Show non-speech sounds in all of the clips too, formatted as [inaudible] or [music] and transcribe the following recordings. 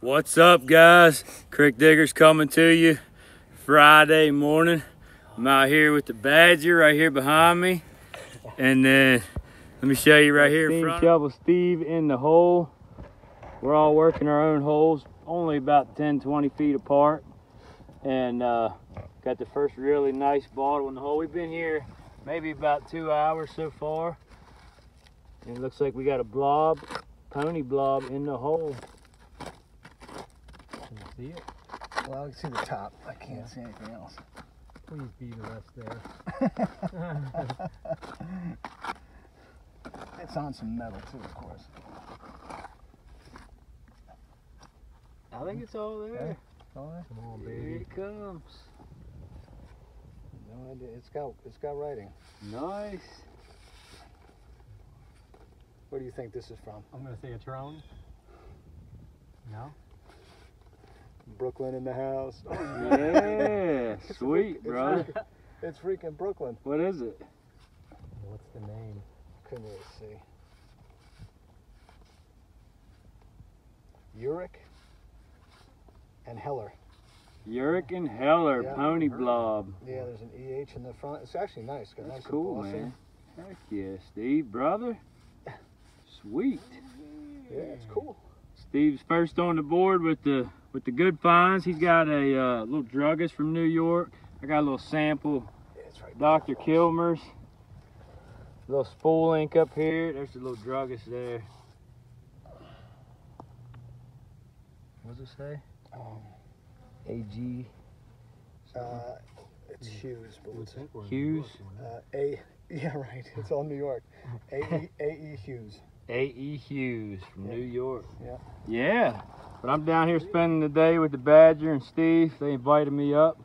What's up, guys? Crick Diggers coming to you Friday morning. I'm out here with the Badger right here behind me. And then let me show you right here front. Shovel Steve in the hole. We're all working our own holes, only about 10, 20 feet apart. And uh, got the first really nice bottle in the hole. We've been here maybe about two hours so far. And it looks like we got a blob, pony blob in the hole. Can you see it? Well, I can see the top. I can't see anything else. Please be the rest there. [laughs] It's on some metal too, of course. I think it's all there. All right. Come on, Here it comes. No idea. It's got it's got writing. Nice. Where do you think this is from? I'm gonna say a trone. No? Brooklyn in the house. Yeah, [laughs] sweet, It's brother. freaking- It's freaking Brooklyn. What is it? What's the name? Couldn't really see. Uric and Heller. Uric and Heller, Yeah. pony blob. Yeah, there's an EH in the front. It's actually nice. Got That's nice cool, man. Heck yeah, Steve, brother. [laughs] Sweet. Yeah, it's cool. Steve's first on the board with the with the good finds. He's got a uh, little druggist from New York. I got a little sample, Yeah, it's right. Dr. Kilmer's. Little spool ink up here. There's the little druggist there. What does it say? Um, AG. uh, it's Hughes, but You would it's think we're in Hughes? Uh, A. [laughs] Yeah, right. It's all New York. A. E. A. E. Hughes. [laughs] A.E. Hughes from Yeah. New York. Yeah. Yeah. But I'm down here spending the day with the Badger and Steve. They invited me up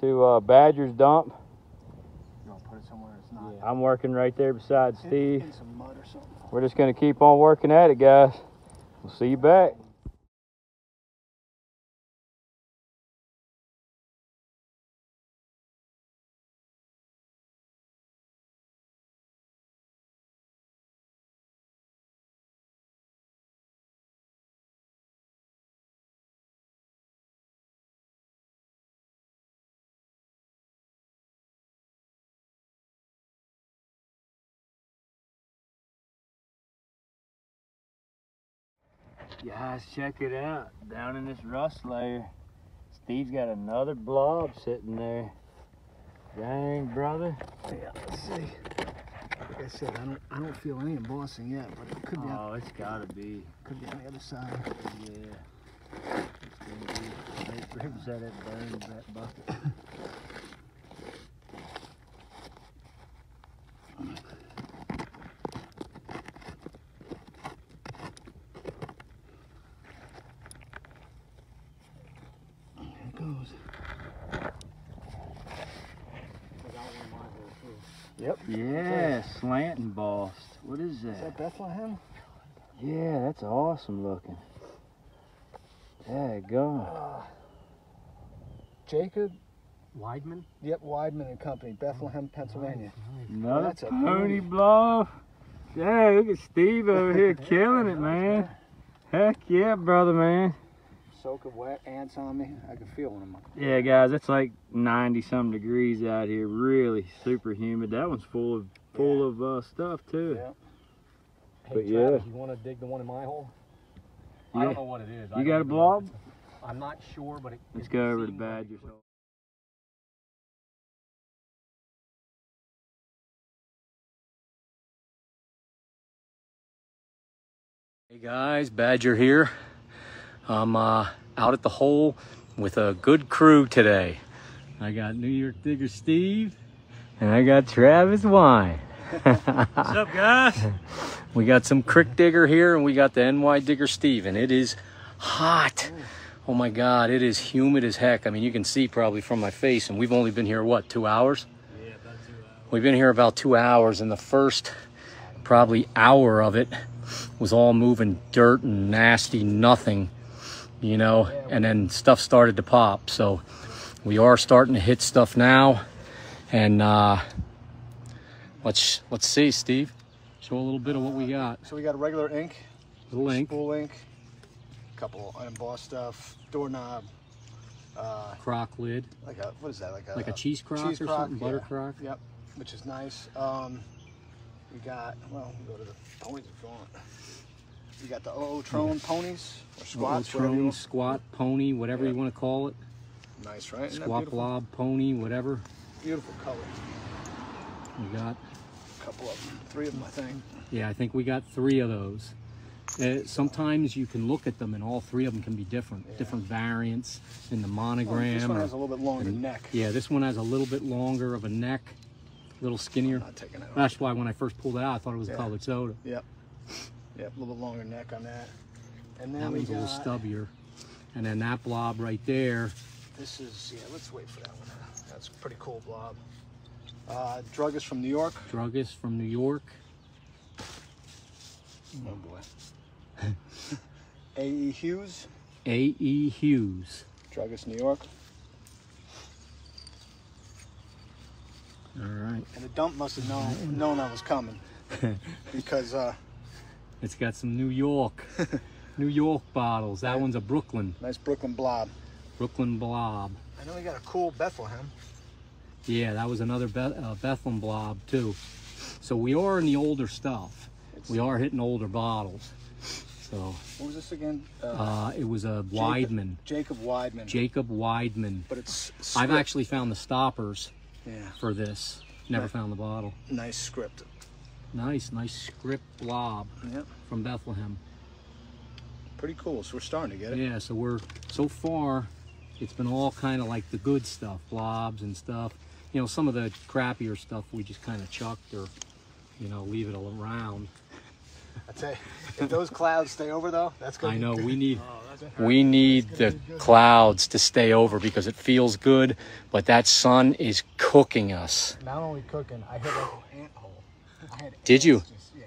to uh, Badger's dump. You want to put it somewhere it's not. I'm working right there beside Steve. In some mud or something. We're just going to keep on working at it, guys. We'll see you back. Guys, check it out. Down in this rust layer, Steve's got another blob sitting there. Dang, brother. Yeah, let's see. Like I said, I don't, I don't feel any embossing yet, but it could be, on, Oh, it's got to be. could be on the other side. Yeah. It's gonna be. Hey, Ribs had that that bucket. [laughs] There it goes. I got one of mine there, too. Yeah, slant embossed. What is Is that? that Bethlehem? Yeah, that's awesome looking. There you go. Uh, Jacob, Weidman? yep, Weidman and Company, Bethlehem, Pennsylvania. Nice, Another that's a pony blob. Yeah, look at Steve over here [laughs] killing it, man. Heck yeah, brother, man. Soak of wet ants on me. I can feel one of them. Yeah, guys, it's like 90 some degrees out here. Really super humid. That one's full of full of uh, stuff too. Yeah. Hey, But Travis, yeah. you want to dig the one in my hole? I don't know what it is. You don't got a even know if blob? it's a- I'm not sure, but it. Let's go over to seemed like Badger's. hole. Hey guys, Badger here. I'm uh, out at the hole with a good crew today. I got New York Digger Steve and I got Travis Wine. What's up, guys? [laughs] We got some Crick Digger here and we got the NY Digger Steve and it is hot. Oh my God, it is humid as heck. I mean, you can see probably from my face and we've only been here, what, two hours? Yeah, about two hours. We've been here about two hours, and the first probably hour of it was all moving dirt and nasty nothing, you know, and then stuff started to pop. So we are starting to hit stuff now, and uh, let's let's see, Steve, show a little bit of what we got. So we got a regular ink, The link. spool ink, couple embossed stuff, doorknob, uh, Crock lid, like a what is that? Like a like a cheese crock cheese or crock, something, butter yeah. crock. Yep, which is nice. Um, we got well, we'll go to the ponies if you want. You got the OO Trone ponies or squats, whatever Trone, squat, pony, whatever Yeah. you want to call it. Nice, right? Squat blob, pony, whatever. Beautiful color. We got, A couple of them, three of them, I think. yeah, I think we got three of those. Uh, sometimes you can look at them and all three of them can be different, Yeah. different variants in the Oh, monogram. this one or- has a little bit longer and- neck. yeah, this one has a little bit longer of a neck, a little skinnier. Not taking it. That's why when I first pulled it out, I thought it was Yeah. a colored soda. Yep. Yep, a little bit longer neck on that. And then That we one's a got, little stubbier. And then that blob right there, This is yeah. Let's wait for that one. That's a pretty cool blob. Uh, druggist from New York. druggist from New York. Oh boy. A.E. Hughes, A.E. Hughes. druggist New York. All right. And the dump must have known known I was coming [laughs] because uh, It's got some New York, [laughs] New York bottles. That one's a Brooklyn, nice Brooklyn blob. Brooklyn blob. I know we got a cool Bethlehem. Yeah, that was another Be- uh, Bethlehem blob too. So we are in the older stuff. It's, We are hitting older bottles. So What was this again? Uh, uh, it was a Weidman, Jacob Weidman. Jacob Weidman. but it's I've actually found the stoppers yeah for this. Never Right. found the bottle. nice script. Nice, nice script blob Yep. from Bethlehem. Pretty cool. So we're starting to get it. Yeah, so we're so far, it's been all kind of like the good stuff, blobs and stuff. You know, some of the crappier stuff we just kind of chucked or, you know, leave it around. I tell you, if those clouds stay over though, that's gonna I know we need oh, we need the clouds to stay over because it feels good, but that sun is cooking us. Not only cooking, I hit like an ant hole. Did you? Just, yeah.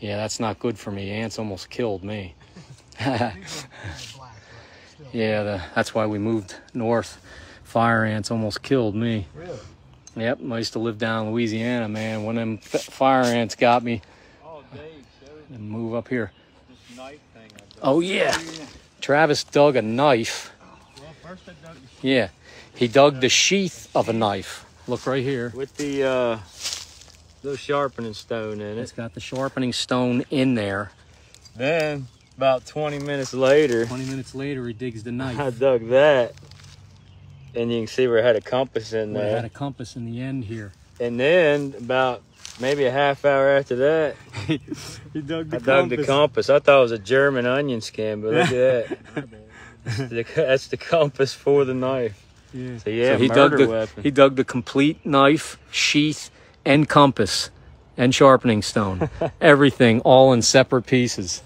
Yeah, that's not good for me. Ants almost killed me. [laughs] These are kind of black, but still. Yeah, the, that's why we moved north. Fire ants almost killed me. Really? Yep, I used to live down in Louisiana, man. When them fire ants got me, Oh, and move up here. this knife thing I. Oh yeah, Travis dug a knife. Well, first I dug Yeah, he dug the sheath of a knife. Look right here. with the uh, little sharpening stone in it. It's got the sharpening stone in there. Then about 20 minutes later, 20 minutes later, he digs the knife. I dug that, and you can see where it had a compass in Where it there. had a compass in the end here. And then about maybe a half hour after that, [laughs] he dug the I dug the compass. I thought it was a German onion skin, but look at that. [laughs] That's the- the compass for the knife. Yeah. So yeah, So he dug the weapon. he dug the complete knife, sheath, and compass, and sharpening stone. [laughs] Everything all in separate pieces.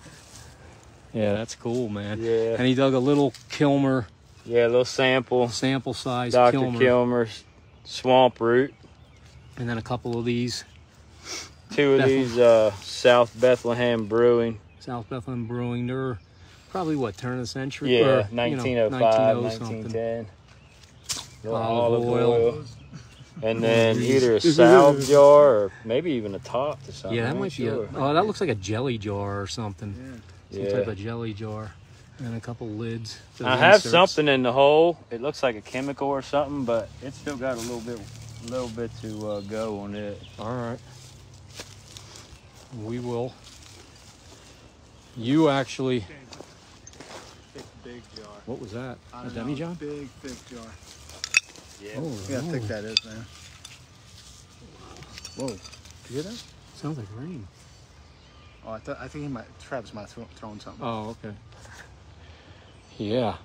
Yeah, that's cool, man. Yeah. And he dug a little Kilmer yeah, a little sample. sample size Dr. Kilmer, Kilmer's swamp root. and then a couple of these Two of Bethlehem. these uh, South Bethlehem Brewing. South Bethlehem Brewing. They're probably what turn of the century? Yeah, Or, you know, 1905, 1900 something. 1910. Olive olive oil. oil. And then either a [laughs] salve jar or maybe even a top to something. Yeah, that I ain't might be a. Oh, that looks like a jelly jar or something. Yeah. Some Yeah. type of jelly jar, and a couple lids. I have inserts. something in the hole. It looks like a chemical or something, but it's still got a little bit, little bit to uh, go on it. All right. We will. You actually. Big, big jar. What was that? I A don't demi know, John? Big, thick jar. Yeah. Oh, Look how thick that is, man. Whoa. Did you hear that? Sounds like rain. Oh, I, th- I think he might, Travis might have thrown, thrown something. Oh, okay. Yeah.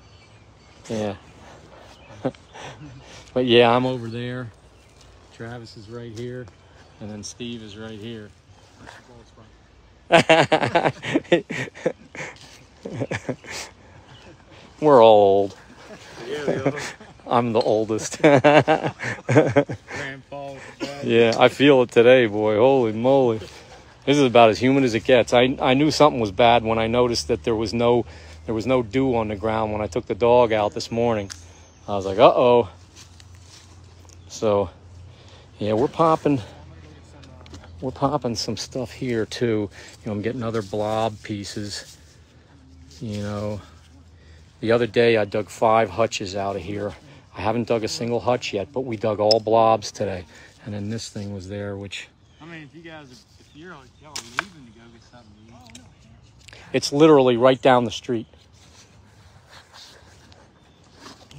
Yeah. [laughs] but yeah, I'm over there. Travis is right here, and then Steve is right here. [laughs] We're old. I'm the oldest. [laughs] yeah, I feel it today, boy. Holy moly. This is about as humid as it gets. I, I knew something was bad when I noticed that there was no there was no dew on the ground when I took the dog out this morning. I was like, uh-oh. So, yeah, we're popping we're popping some stuff here too. You know, I'm getting other blob pieces. You know, the other day I dug five hutches out of here. I haven't dug a single hutch yet, but we dug all blobs today. And then this thing was there, which I mean, if you guys, if you're y'all are leaving to go get something to eat. it's literally right down the street.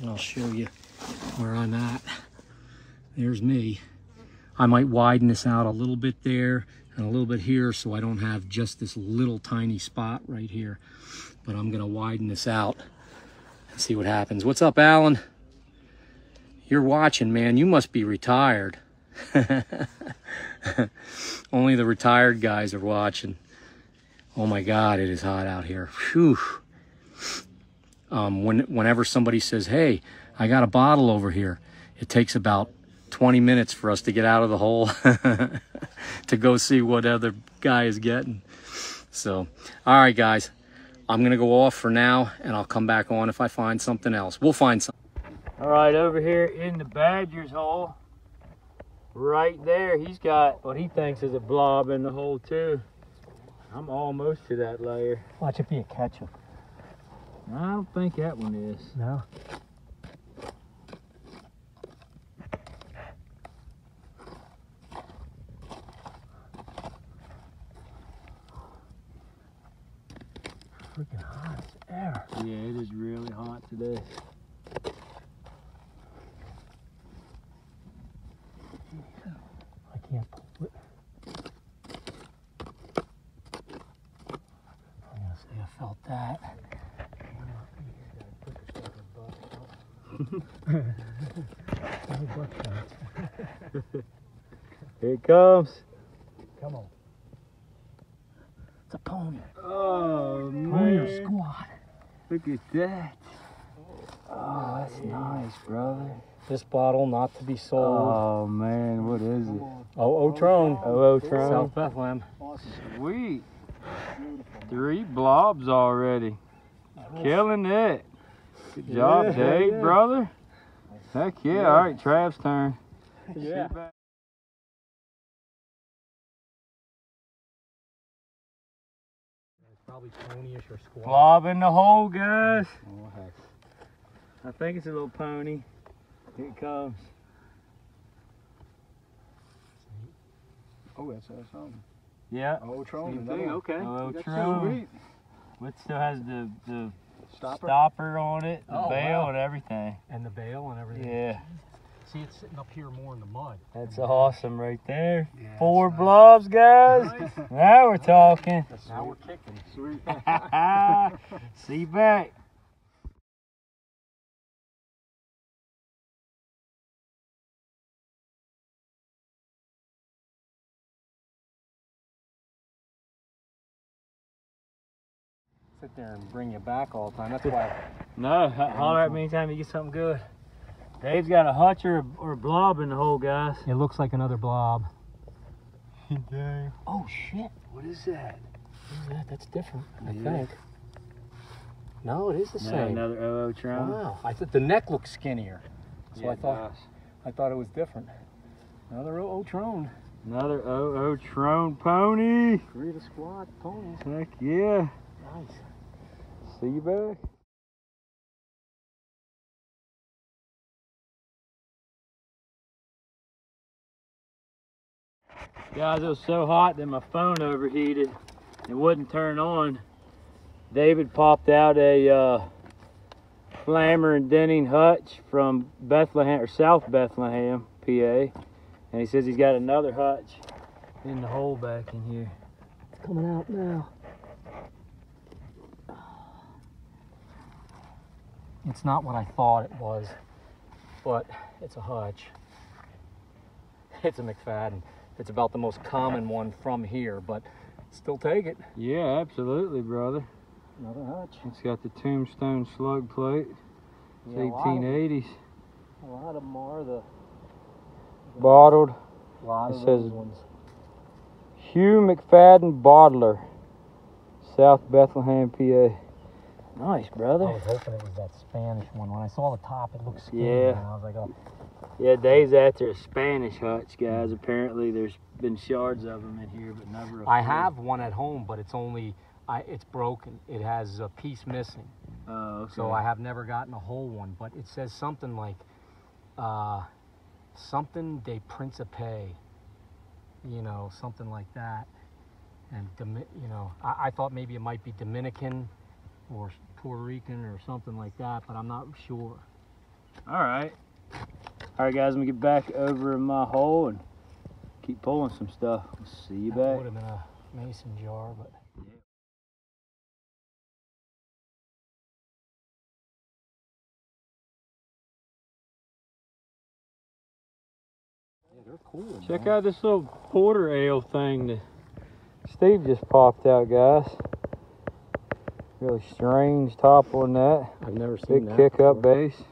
And I'll show you where I'm at. There's me. I might widen this out a little bit there and a little bit here so I don't have just this little tiny spot right here. But I'm gonna widen this out and see what happens. What's up, Alan? You're watching, man. You must be retired. [laughs] Only the retired guys are watching. Oh my God, it is hot out here. Phew. Um, when, whenever somebody says, hey, I got a bottle over here, it takes about 20 minutes for us to get out of the hole [laughs] to go see what other guy is getting. So, all right, guys, I'm going to go off for now and I'll come back on if I find something else. We'll find something. All right, over here in the Badger's hole, right there, he's got what he thinks is a blob in the hole too. I'm almost to that layer. Watch it be a catcher. I don't think that one is. No. Freaking hot as air. Yeah, it is really hot today. I can't pull it. I'm gonna say I felt that. Here it comes. Come on. It's a pony. Oh Pony or man, squat. look at that. Oh, that's nice, brother. This bottle not to be sold. Oh man, what is it? Oh, Otrone. Oh, Tron. South Bethlehem. Awesome. Sweet. Three blobs already. Killing it. Good job, Yeah, Dave, yeah. brother. Heck yeah. All right, Trav's turn. Yeah. Probably ponyish or squat. Blob in the hole, guys. Oh, heck. I think it's a little pony. Here it comes. Oh, that's, that's something. Yeah. Oh, Tron. Same thing, okay. Oh, That's Tron. sweet. It still has the, the Stopper. stopper on it, the Oh, bail wow. and everything. And the bale and everything. Yeah. See, it's sitting up here more in the mud. That's awesome right there. Yeah, Four that's blobs, guys. nice. Now we're talking. That's Now we're kicking. Sweet. [laughs] See you back. Sit there and bring you back all the time. That's why. No, ho- holler at me anytime you get something good. Dave's got a hutch or a, or a blob in the hole, guys. It looks like another blob. Dave. Oh shit! What is that? What is that? That's different. I think. No, it is the No, same. another OO Tron. Wow! I thought the neck looked skinnier, so Yeah, I thought does. I thought it was different. Another Otrone. Another OO Tron pony. Three to squat ponies. Heck yeah. Nice. See you back. Guys, it was so hot that my phone overheated and wouldn't turn on. David popped out a uh, Flammer and Denning hutch from Bethlehem or South Bethlehem, PA, and he says he's got another hutch in the hole back in here. It's coming out now. It's not what I thought it was, but it's a hutch. It's a McFadden. It's about the most common one from here, but still take it. Yeah, absolutely, brother. Another hutch. It's got the tombstone slug plate. It's Yeah, a lot of- 1880s. A lot of them are the. Bottled. A lot It of says- ones. Hugh McFadden Bottler. South Bethlehem, PA. Nice, brother. I was hoping it was that Spanish one. When I saw the top, it looked skinny. Yeah. And I was like, oh, Yeah, days after a Spanish hutch, guys. Apparently, there's been shards of them in here, but never. I have one at home, but it's only I it's broken. It has a piece missing. Oh, okay. So I have never gotten a whole one, but it says something like uh, something de Principe, you know, something like that. And you know, I, I thought maybe it might be Dominican or Puerto Rican or something like that, but I'm not sure. All right. All right, guys. Let me get back over in my hole and keep pulling some stuff. See you That back. would have been a mason jar, but. Yeah, they're cool. Check out this little porter ale thing that Steve just popped out, guys. Really strange top on that. I've never seen Big that. Big kick up base.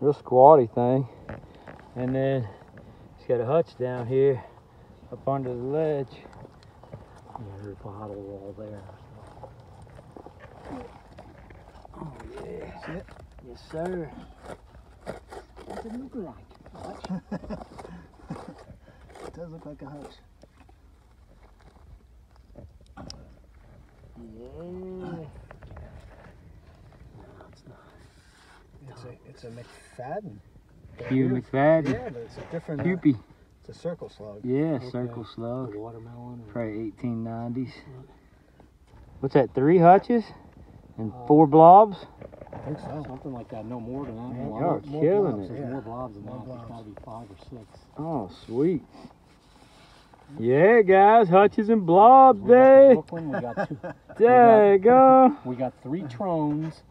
Real squatty thing. And then it's got a hutch down here up under the ledge. Yeah, there's a bottle wall there. Oh yeah. Yes, sir. What's it look like? it does look like a hutch. Yeah. It's a it's a McFadden. Hugh McFadden. Yeah, it's a different. Uh, it's a circle slug. Yeah, Okay. circle slug. The watermelon. or- Probably 1890s. What's that? Three hutches and four blobs? I think so. Something like that. No more than that. Man, y'all are more killing blobs, it. There's Yeah. more blobs than More that. There's blobs. got to be five or six. Oh, sweet. Yeah, guys, hutches and blobs We day. Brooklyn. We got two. There you go. We got three Trones,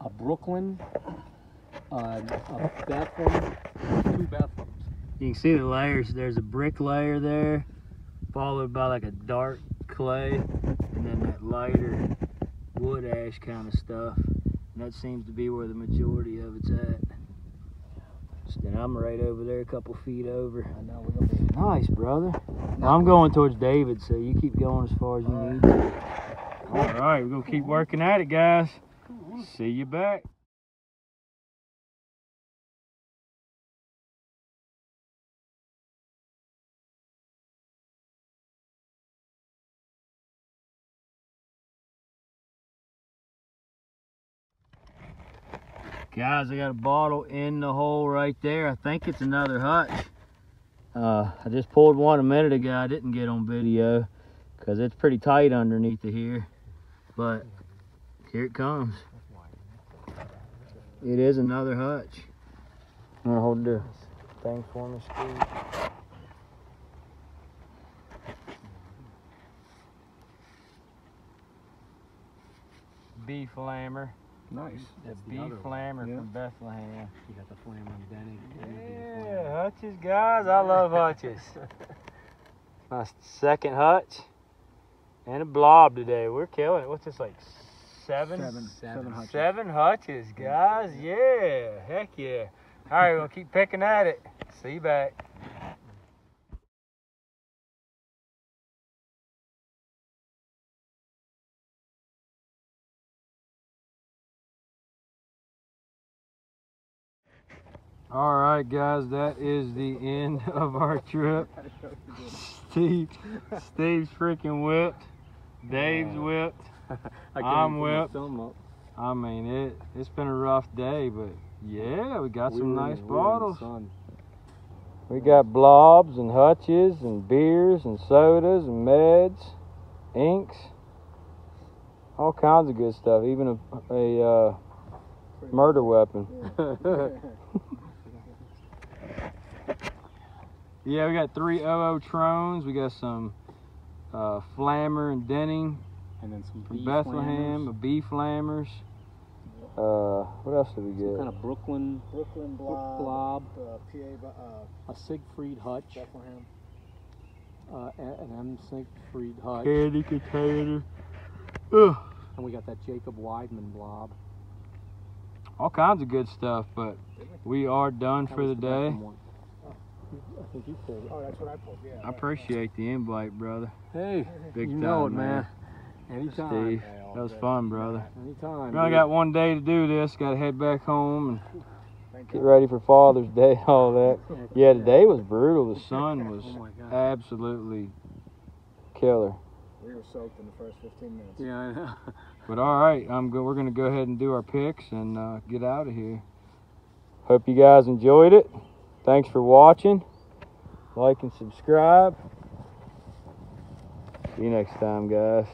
a Brooklyn, uh, a Bethlehem, two Bethlehems. You can see the layers. There's a brick layer there, followed by like a dark clay, and then that lighter wood ash kind of stuff. And that seems to be where the majority of it's at. And I'm right over there, a couple feet over. I know we're gonna be. Nice, brother. Now I'm going towards David, so you keep going as far as you need. All right, we're gonna keep working at it, guys. See you back. Guys, I got a bottle in the hole right there. I think it's another hutch. Uh, I just pulled one a minute ago. I didn't get on video because it's pretty tight underneath here. But here it comes. It is another hutch. I'm gonna hold the thing for me, Steve. Beef lammer. Nice. The That's the beef other lammer Yeah. from Bethlehem. You got the Flammer and Denning. and the big Yeah, flame. hutches, guys. I love hutches. [laughs] My second hutch and a blob today. We're killing it. What's this like? Seven? Seven. Seven. Seven hutches. Seven hutches, guys. Yeah. Heck yeah. All right, we'll keep picking at it. See you back. All right, guys, that is the end [laughs] of our trip. Steve, Steve's freaking whipped. Dave's whipped. [laughs] I I'm can't even put my whipped. I mean, it it's been a rough day, but yeah, we got some nice we were in the bottles. We got blobs and hutches and beers and sodas and meds, inks, all kinds of good stuff. Even a, a uh, murder weapon. [laughs] yeah, we got three OO Trones. We got some uh, Flammer and Denning And then some from beef Bethlehem, lammers, beef Lammers. Uh, what else did we get? some get? kind of Brooklyn Brooklyn blob, blob. Uh, PA. Uh, a Siegfried hutch, Bethlehem. uh, a- an M Siegfried hutch, Candy container. Ugh. and we got that Jacob Weidman blob. all kinds of good stuff, but we are done That for the was day. I think you pulled it. Oh, that's what I pulled, yeah. I appreciate the invite, brother. Hey, Big you time, know it, man. man. Anytime. Steve, that was fun, brother. Anytime. I got one day to do this. Got to head back home and get ready for Father's Day, [laughs] all that. Yeah, today was brutal. The sun [laughs] oh, was oh absolutely killer. We were soaked in the first 15 minutes. Yeah, I know. [laughs] but all right, I'm go we're going to go ahead and do our picks and uh, get out of here. Hope you guys enjoyed it. Thanks for watching. Like and subscribe. See you next time, guys.